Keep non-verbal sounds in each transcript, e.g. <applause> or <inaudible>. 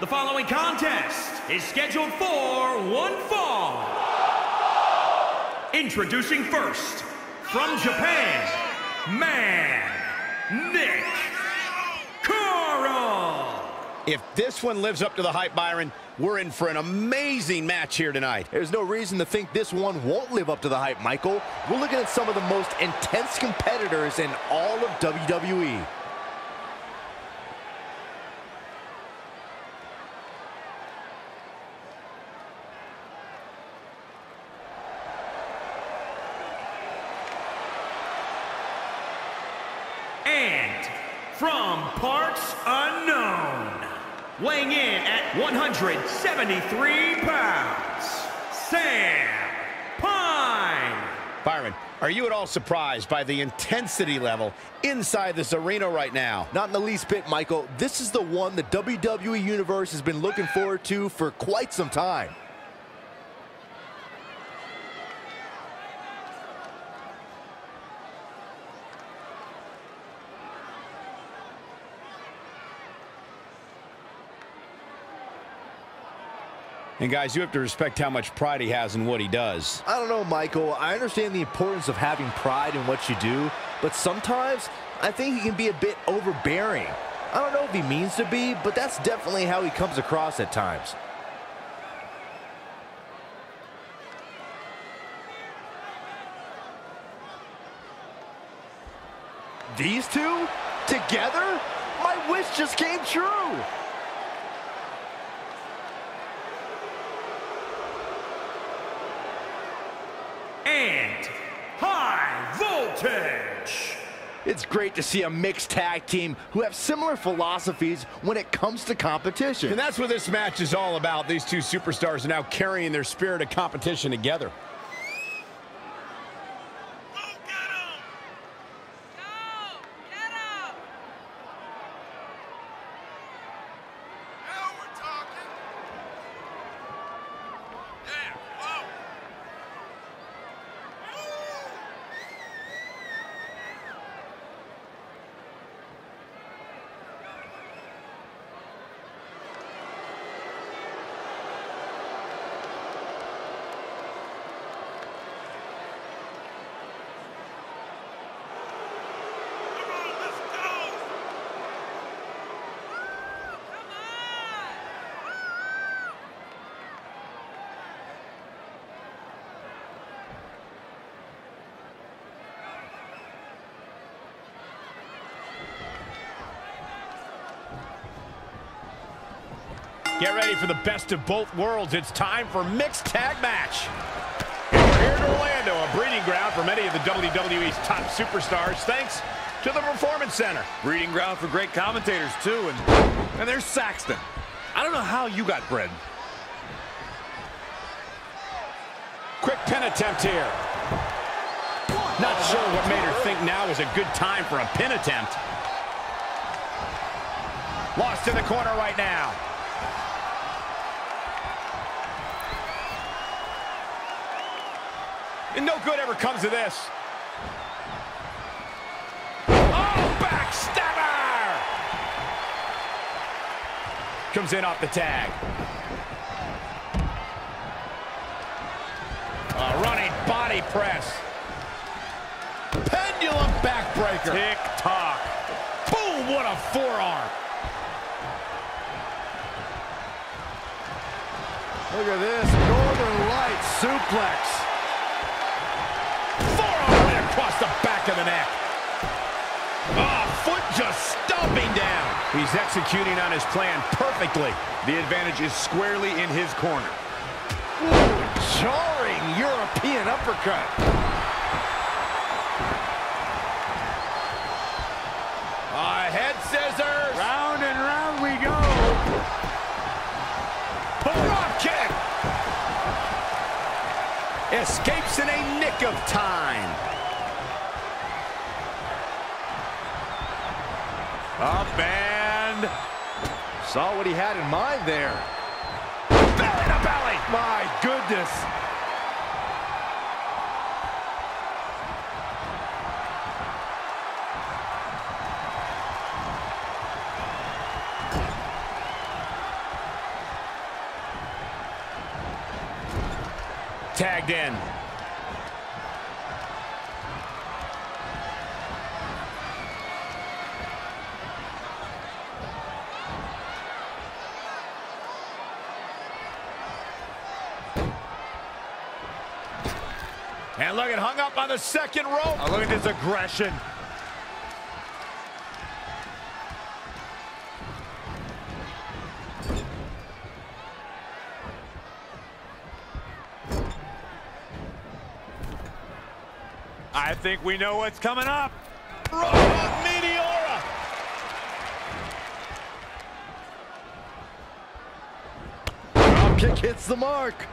The following contest is scheduled for one fall. Introducing first, from Japan, Man Nick Coral. If this one lives up to the hype, Byron, we're in for an amazing match here tonight. There's no reason to think this one won't live up to the hype, Michael. We're looking at some of the most intense competitors in all of. WWE. And from parts unknown, weighing in at 173 pounds, Sam Pine. Byron, are you at all surprised by the intensity level inside this arena right now? Not in the least bit, Michael. This is the one the WWE Universe has been looking forward to for quite some time. And guys, you have to respect how much pride he has in what he does. I don't know, Michael. I understand the importance of having pride in what you do, but sometimes I think he can be a bit overbearing. I don't know if he means to be, but that's definitely how he comes across at times. These two? Together? My wish just came true! It's great to see a mixed tag team who have similar philosophies when it comes to competition. And that's what this match is all about. These two superstars are now carrying their spirit of competition together. Get ready for the best of both worlds. It's time for mixed tag match. And we're here in Orlando, a breeding ground for many of the WWE's top superstars, thanks to the Performance Center. Breeding ground for great commentators, too. And, and there's Saxton. I don't know how you got bred. Quick pin attempt here. Not sure what made her think now was a good time for a pin attempt. Lost in the corner right now. And no good ever comes of this. Oh, backstabber! Comes in off the tag. A running body press. Pendulum backbreaker. Tick tock. Boom, what a forearm. Look at this, Northern Light suplex. Across the of the neck. Oh, foot just stomping down. He's executing on his plan perfectly. The advantage is squarely in his corner. Ooh, jarring European uppercut. Uh, head scissors. Round and round we go. Drop kick. Escapes in a nick of time. Up and saw what he had in mind there. Belly to belly. My goodness. Tagged in. And look at hung up on the second rope. Oh, look at this aggression. I think we know what's coming up. Robot Meteora. Drop kick hits the mark.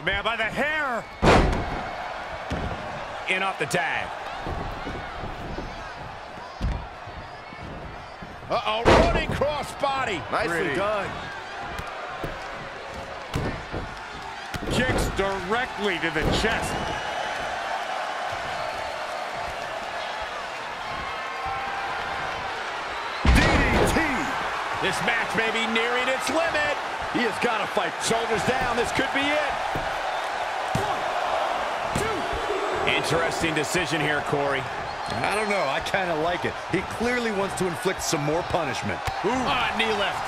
Oh, man, by the hair. In off the tag. Uh-oh, running cross body. Nicely done. Kicks directly to the chest. DDT. This match may be nearing its limit. He has got to fight. Shoulders down, this could be it. Interesting decision here, Corey. I don't know. I kind of like it. He clearly wants to inflict some more punishment. Ah, knee lift.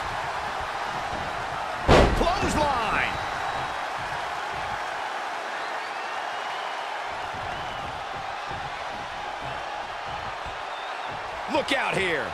Clothesline. Look out here.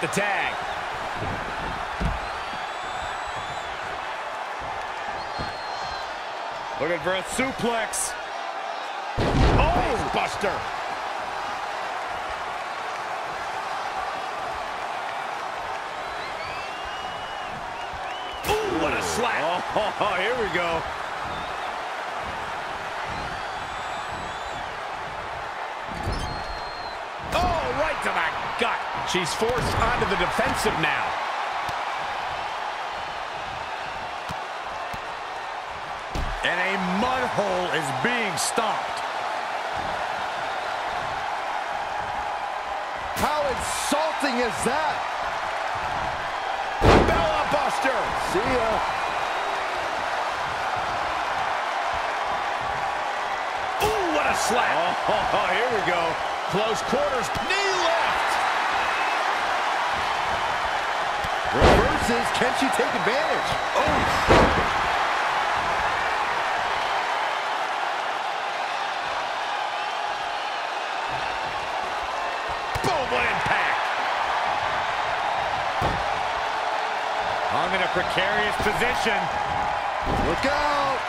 The tag. Looking for a suplex. Oh, Buster. Ooh, what a slap. Oh, <laughs> here we go. She's forced onto the defensive now. And a mud hole is being stomped. How insulting is that? Bella Buster. See ya. Ooh, what a slap. Oh, <laughs> here we go. Close quarters. Knee Reverses. Can she take advantage? Oh. Hung in a precarious position. Look out.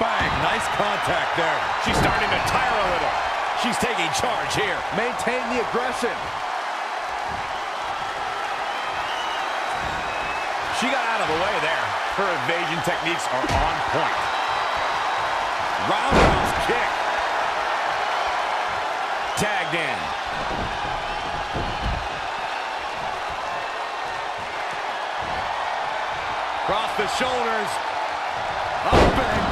Bang, nice contact there. She's starting to tire. She's taking charge here. Maintain the aggression. She got out of the way there. Her evasion techniques are on point. Roundhouse kick. Tagged in. Cross the shoulders. Up and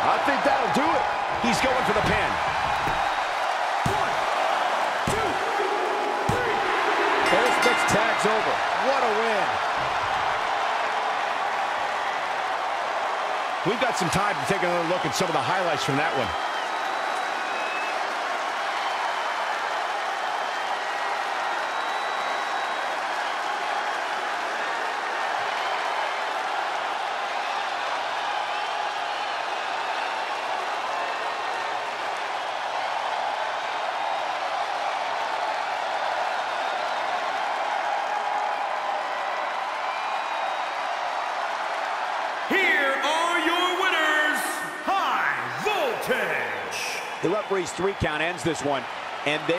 I think that'll do it. He's going for the pin. Over. What a win. We've got some time to take another look at some of the highlights from that one. The referee's three count ends this one, and they